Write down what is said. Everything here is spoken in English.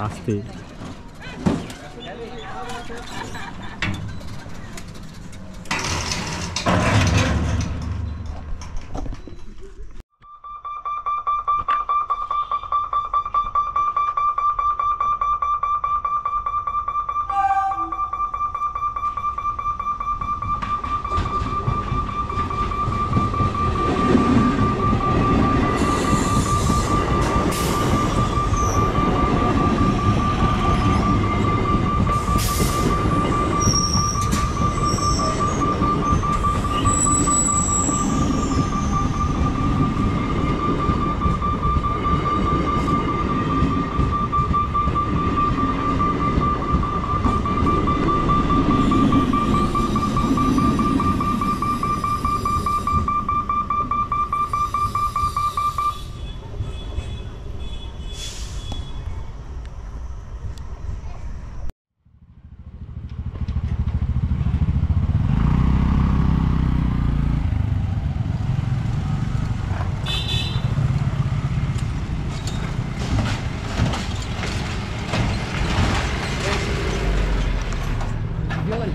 আস্তে fuel